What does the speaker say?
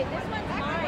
Wait, this one's mine.